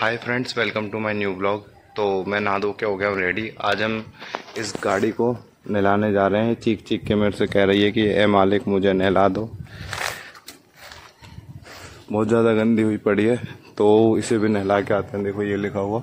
Hi friends welcome to my new blog तो मैं नहा धो के हो गया? रेडी आज हम इस गाड़ी को नहलाने जा रहे हैं। चीख चीख के मेरे से कह रही है कि, ए मालिक, मुझे नहला दो। बहुत ज़्यादा गंदी हुई पड़ी है तो इसे भी नहला के आते हैं। देखो, ये लिखा हुआ।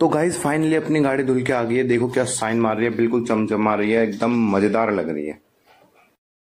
तो गाइज़ फाइनली अपनी गाड़ी धुल के आ गई है। देखो क्या साइन मार रही है। बिल्कुल चमचमा रही है। एकदम मज़ेदार लग रही है।